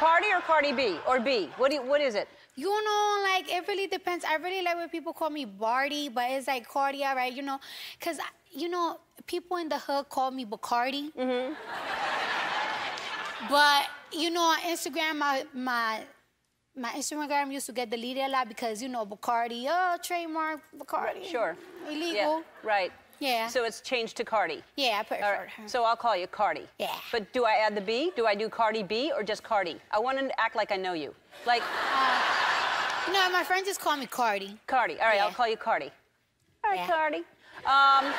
Cardi or Cardi B? Or B? What, do you, what is it? You know, like, it really depends. I really like when people call me Barty, but it's like Cardi, all right, you know? Because, you know, people in the hood call me Bacardi. Mm-hmm. but, you know, on Instagram, my, my, my Instagram used to get deleted a lot because, you know, Bacardi, oh, trademark Bacardi. Sure. Illegal. Yeah, right. Yeah. So it's changed to Cardi. Yeah, I prefer All right. her. So I'll call you Cardi. Yeah. But do I add the B? Do I do Cardi B or just Cardi? I want to act like I know you. Like You know, my friends just call me Cardi. Cardi. All right, I'll call you Cardi. All right, Yeah. Cardi. Um,